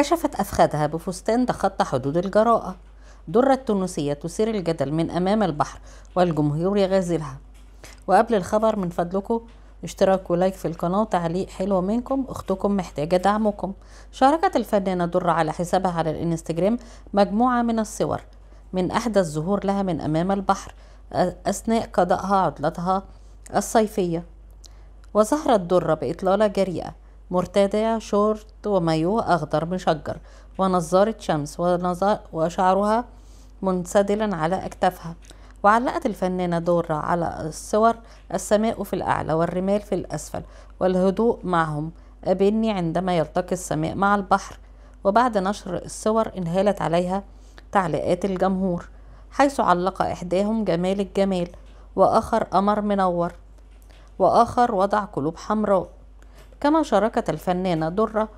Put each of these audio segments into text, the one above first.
كشفت أفخاذها بفستان تخطى حدود الجراءة. درة التونسية تثير الجدل من أمام البحر والجمهور يغازلها. وقبل الخبر من فضلكم اشتراك ولايك في القناة وتعليق حلو منكم. أختكم محتاجة دعمكم. شاركت الفنانة درة على حسابها على الإنستجرام مجموعة من الصور من أحدث ظهور لها من أمام البحر أثناء قضائها عطلتها الصيفية. وظهرت درة بإطلالة جريئة مرتدية شورت ومايو أخضر مشجر. ونظارة شمس وشعرها منسدلا على أكتافها. وعلقت الفنانة دورة على الصور السماء في الأعلى والرمال في الأسفل والهدوء معهم. أبني عندما يلتقي السماء مع البحر. وبعد نشر الصور انهالت عليها تعليقات الجمهور حيث علق إحداهم جمال الجمال. وآخر قمر منور. وآخر وضع قلوب حمراء. كما شاركت الفنانة درة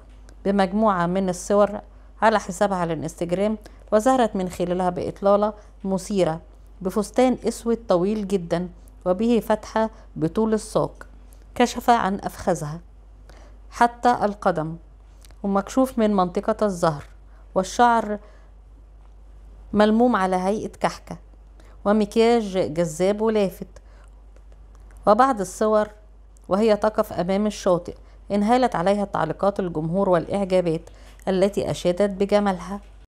بمجموعة من الصور على حسابها على الانستجرام وظهرت من خلالها بإطلالة مثيرة بفستان أسود طويل جدا وبه فتحة بطول الساق كشف عن أفخذها حتى القدم ومكشوف من منطقة الظهر والشعر ملموم على هيئة كحكة ومكياج جذاب ولافت. وبعد الصور وهي تقف أمام الشاطئ انهالت عليها تعليقات الجمهور والإعجابات التي أشادت بجمالها.